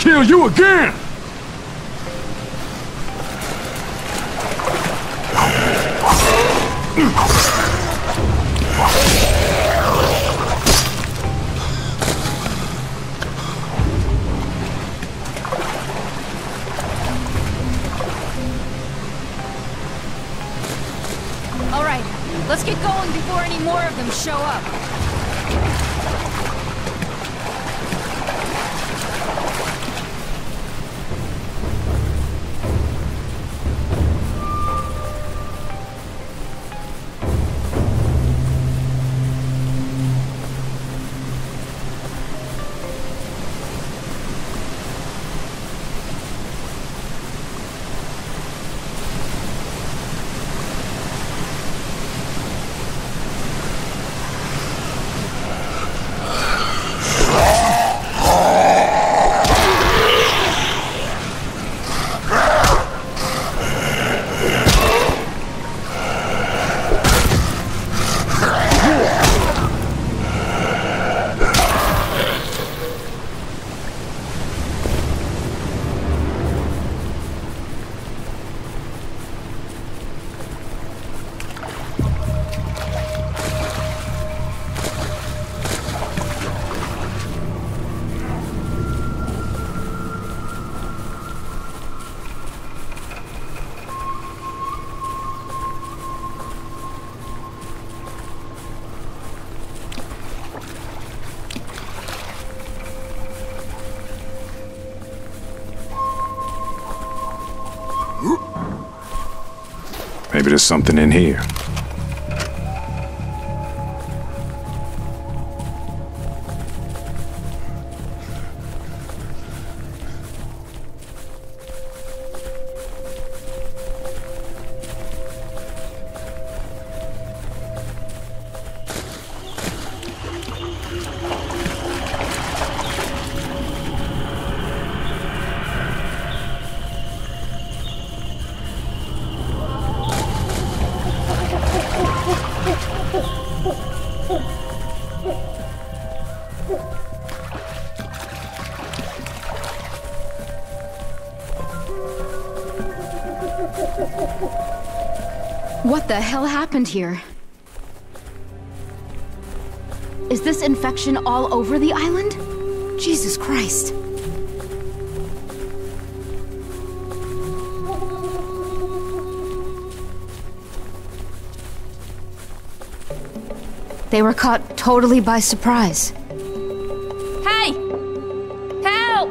kill you again! Maybe there's something in here. Happened here? Is this infection all over the island? Jesus Christ. They were caught totally by surprise. Hey! Help!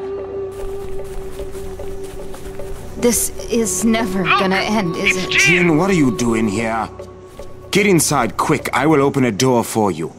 This is never gonna end, is it? Jin, what are you doing here? Get inside quick. I will open a door for you.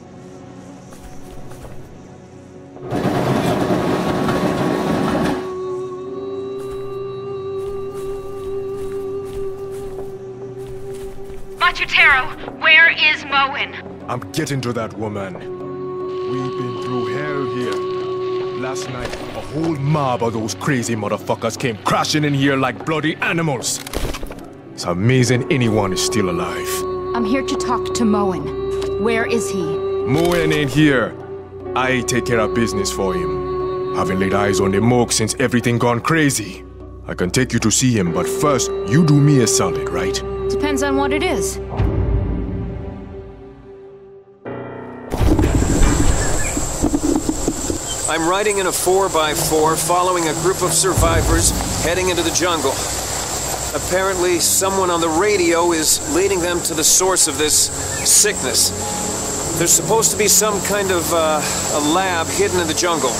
Matutero, where is Mowen? I'm getting to that woman. We've been through hell here. Last night, a whole mob of those crazy motherfuckers came crashing in here like bloody animals. It's amazing anyone is still alive. I'm here to talk to Mowen. Where is he? Mowen ain't here. I take care of business for him. Haven't laid eyes on the Moog since everything gone crazy. I can take you to see him, but first, you do me a solid, right? Depends on what it is. I'm riding in a 4x4 following a group of survivors heading into the jungle. Apparently, someone on the radio is leading them to the source of this sickness. There's supposed to be some kind of uh, a lab hidden in the jungle.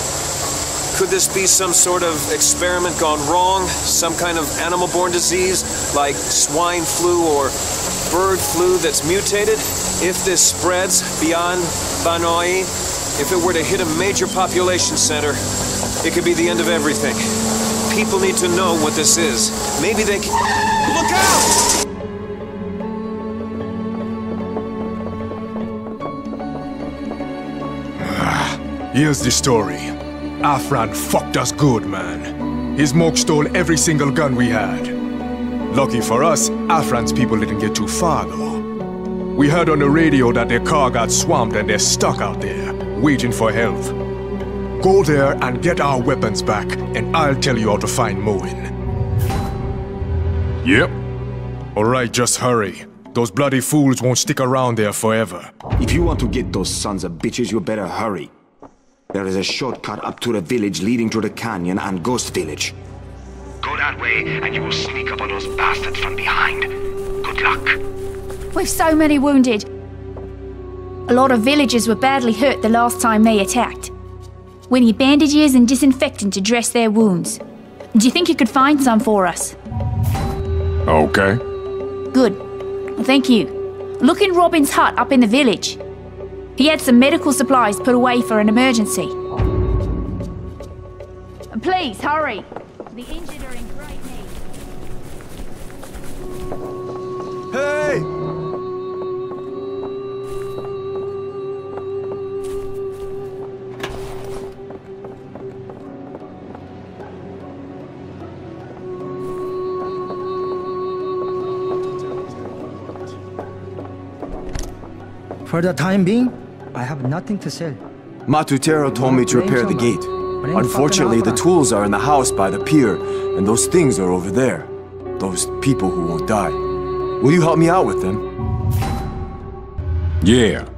Could this be some sort of experiment gone wrong? Some kind of animal borne disease like swine flu or bird flu that's mutated? If this spreads beyond Banoi, if it were to hit a major population center, it could be the end of everything. People need to know what this is. Maybe they can. Look out! Ah, here's the story. Afran fucked us good, man. His moke stole every single gun we had. Lucky for us, Afran's people didn't get too far, though. We heard on the radio that their car got swamped and they're stuck out there, waiting for help. Go there and get our weapons back, and I'll tell you how to find Mowen. Yep. Alright, just hurry. Those bloody fools won't stick around there forever. If you want to get those sons of bitches, you better hurry. There is a shortcut up to the village leading to the canyon and Ghost Village. Go that way, and you will sneak up on those bastards from behind. Good luck. We've so many wounded. A lot of villagers were badly hurt the last time they attacked. We need bandages and disinfectant to dress their wounds. Do you think you could find some for us? Okay. Good. Thank you. Look in Robin's hut up in the village. He had some medical supplies put away for an emergency. Please, hurry. The injured are in great need. Hey! For the time being, I have nothing to sell. Matutero told me to repair the gate. Unfortunately, the tools are in the house by the pier, and those things are over there. Those people who won't die. Will you help me out with them? Yeah.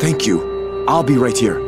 Thank you. I'll be right here.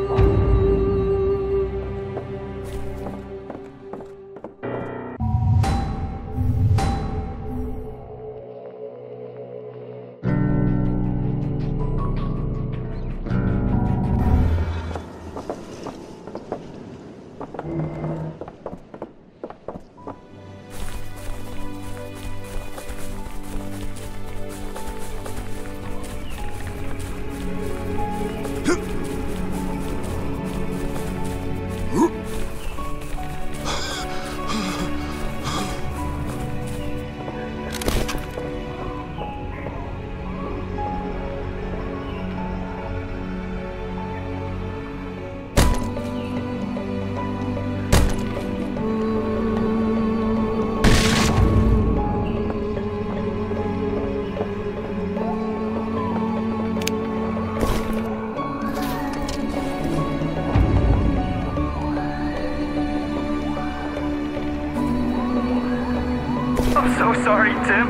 Sorry, Tim.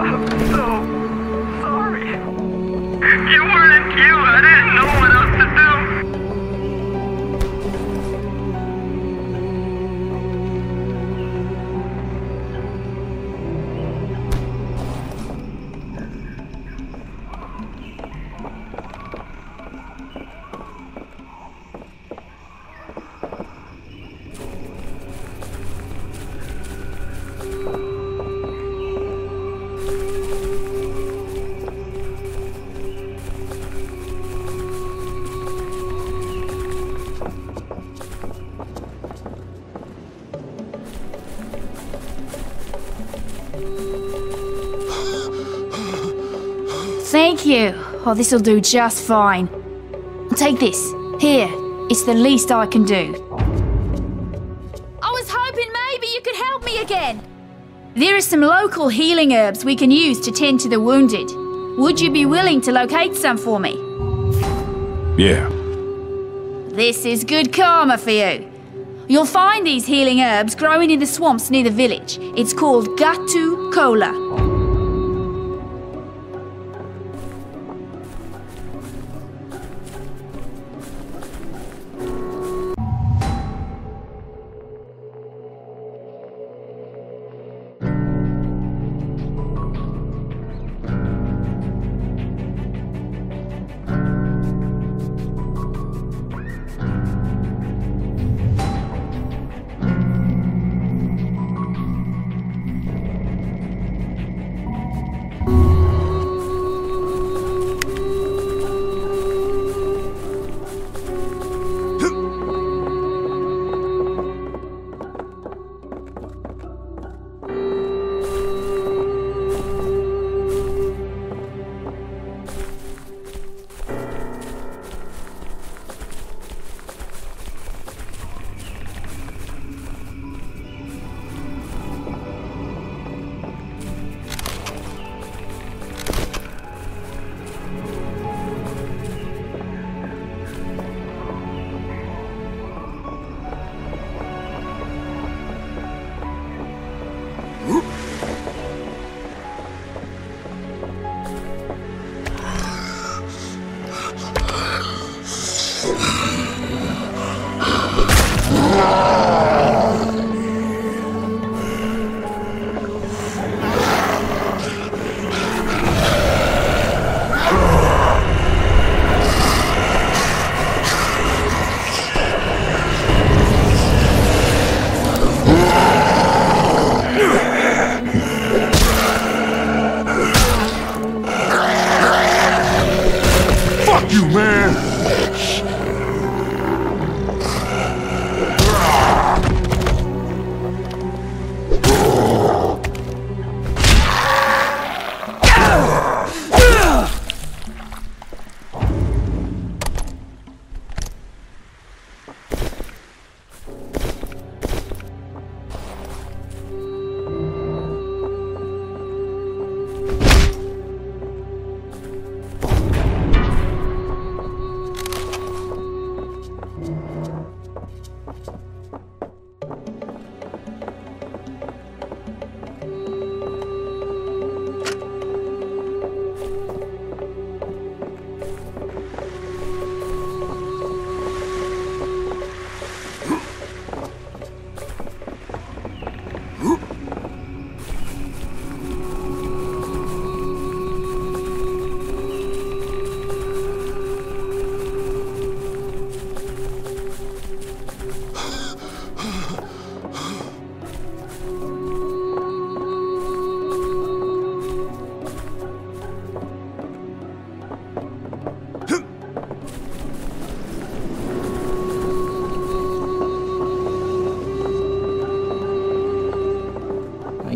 I'm so sorry. You weren't queue. I didn't know Oh, this'll do just fine. Take this. Here. It's the least I can do. I was hoping maybe you could help me again. There are some local healing herbs we can use to tend to the wounded. Would you be willing to locate some for me? Yeah. This is good karma for you. You'll find these healing herbs growing in the swamps near the village. It's called Gotu Kola.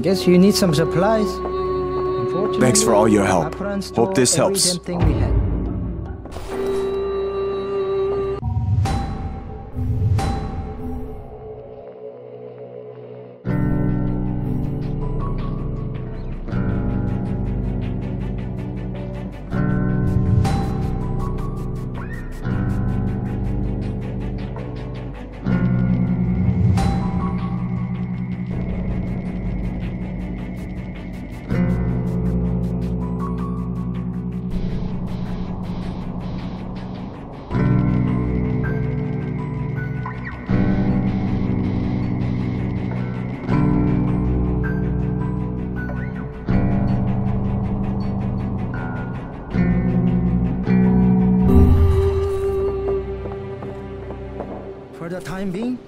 Guess you need some supplies. Thanks for all your help. Hope this helps. Time being,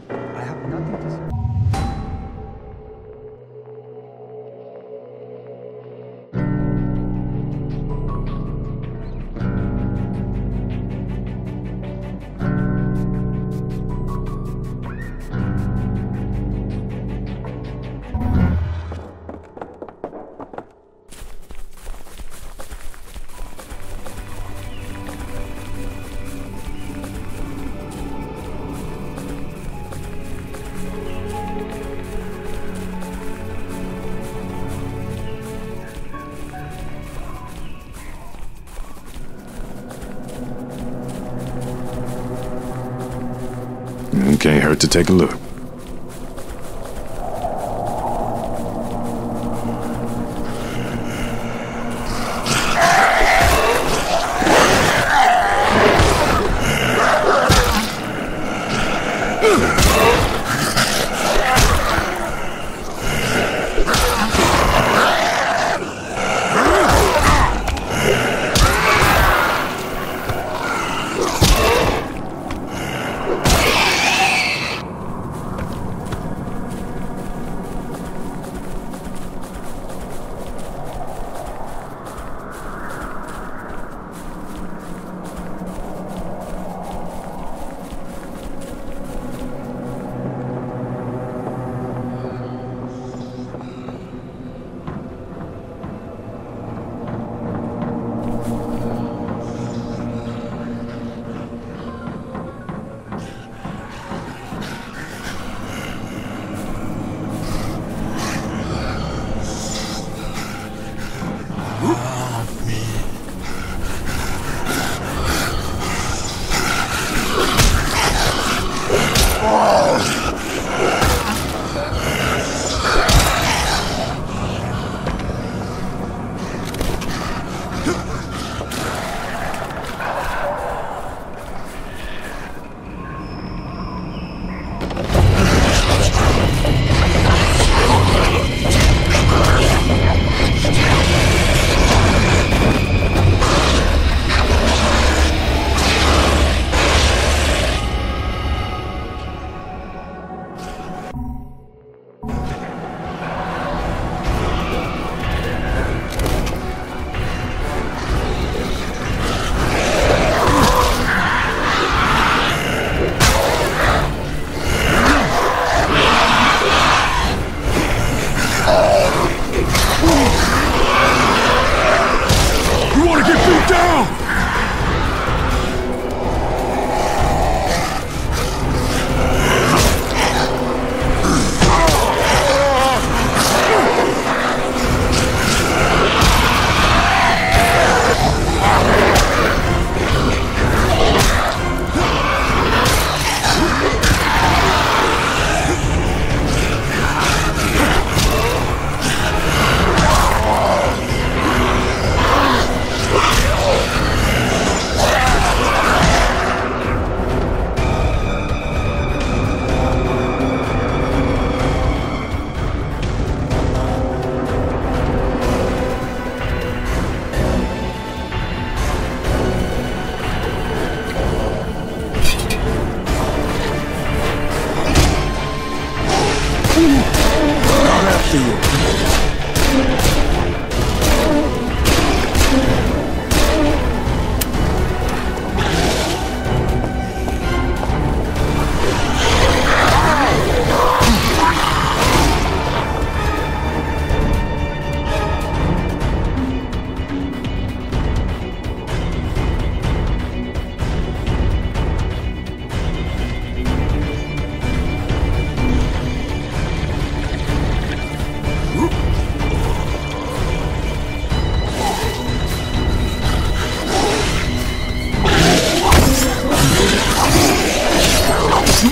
Can't hurt to take a look.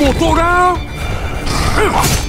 音が、うん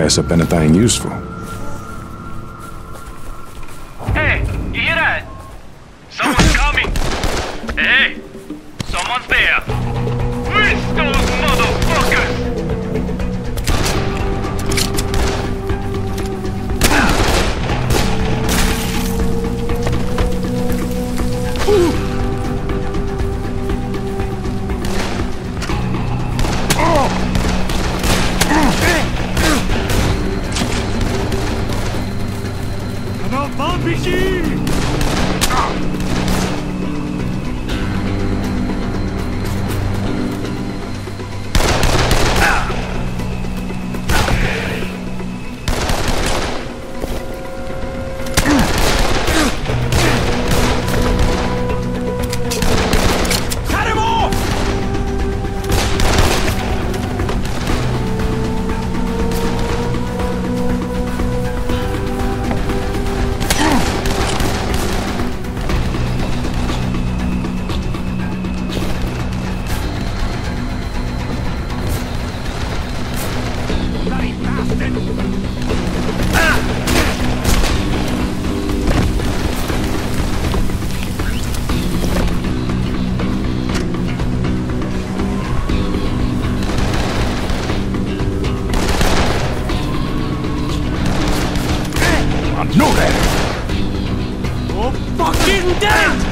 pass up anything useful. RPG! No that! Oh, fucking dead!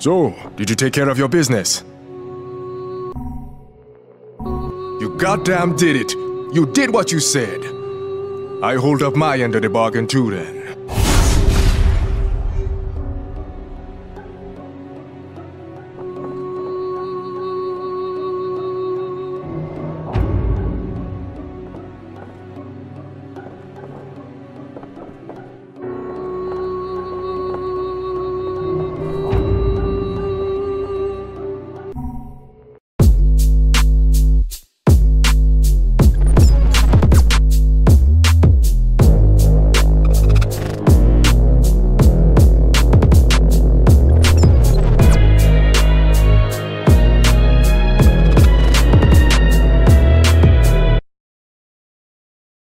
So, did you take care of your business? You goddamn did it! You did what you said! I hold up my end of the bargain too then.